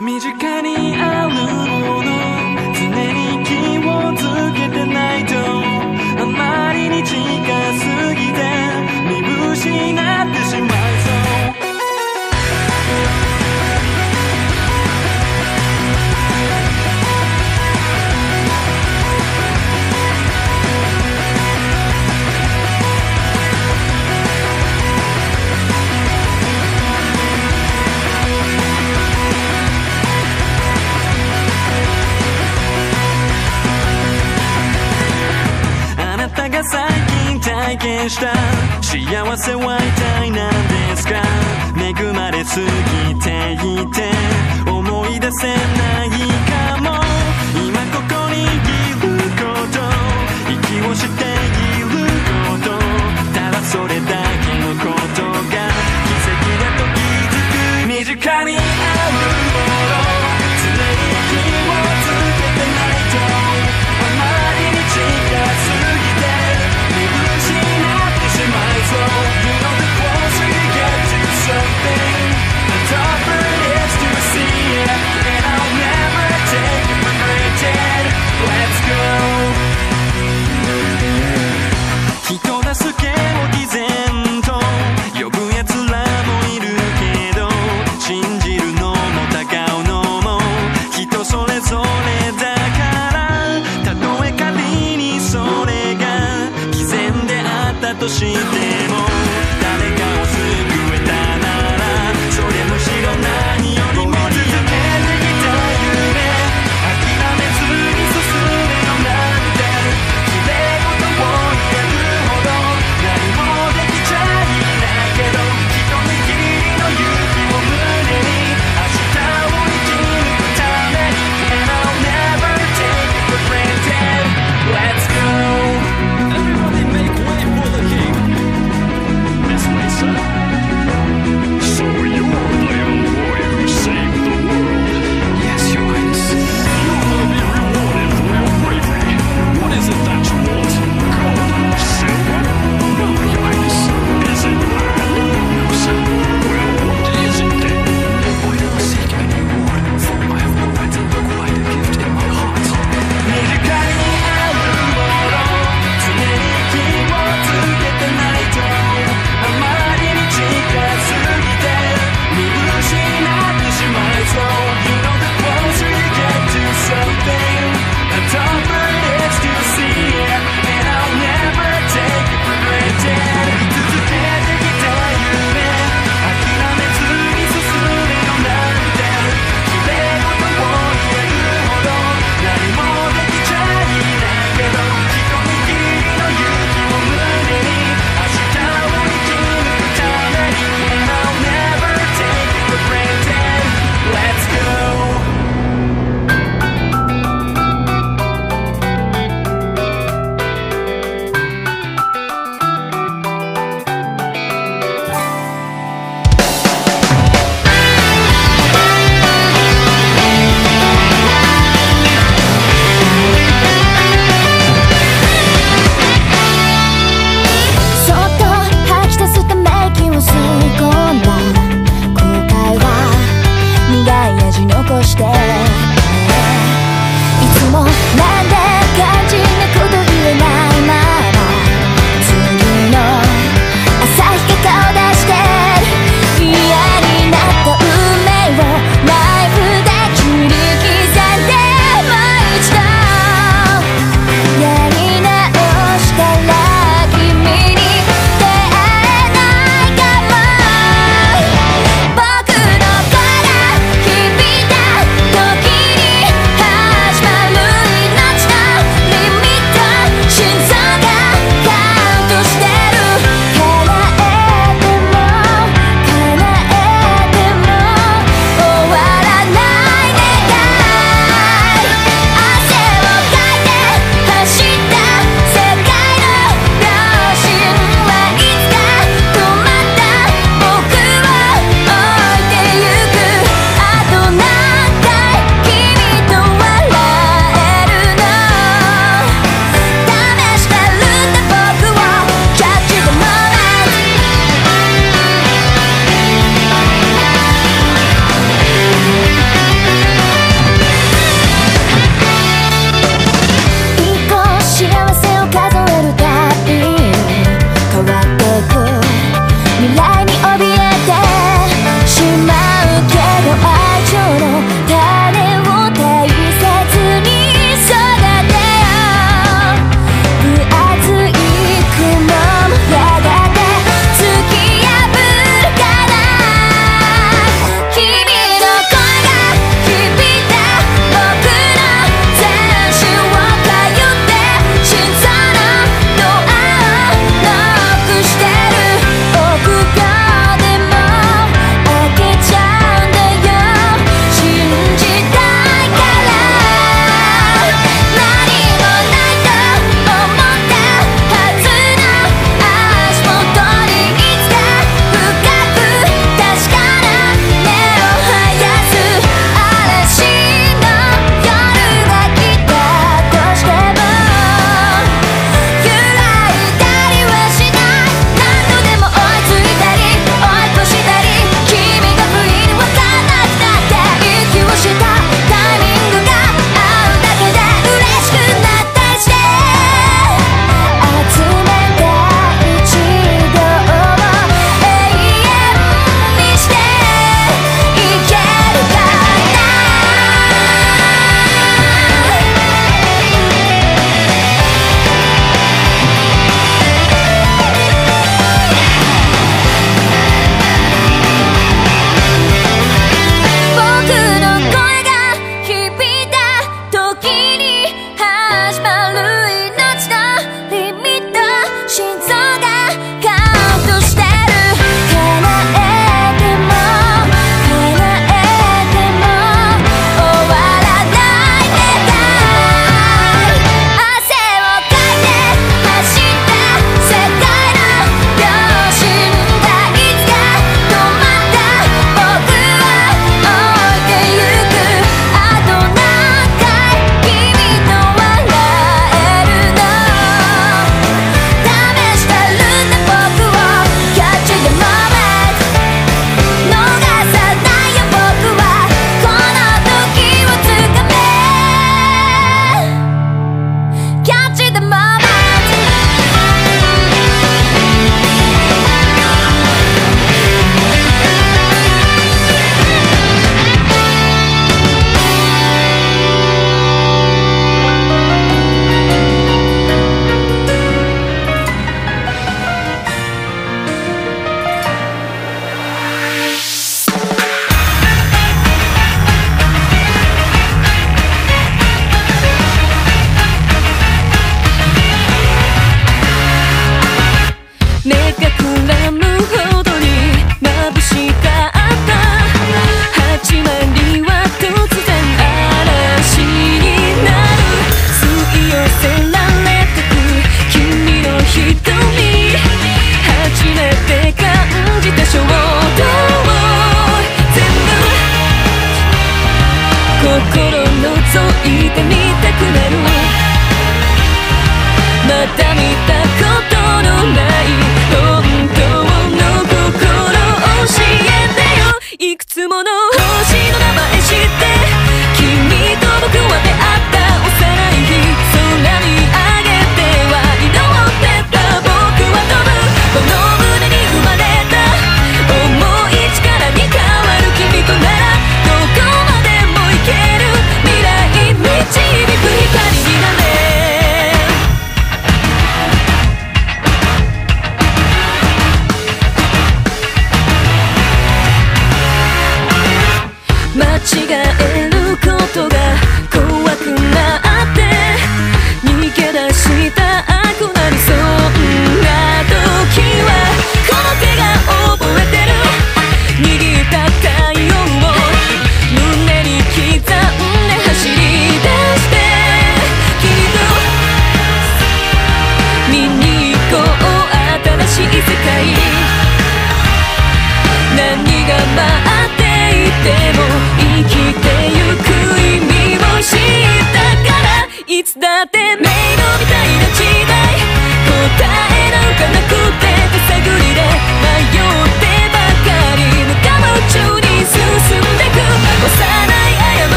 身近にあるした。幸せは一体何ですか？恵まれすぎていて思い出せないかも。今ここにいること息をして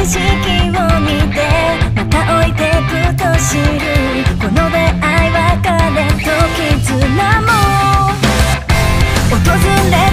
景色を見てまた置いてくと知る。この出会い別れと絆も訪れ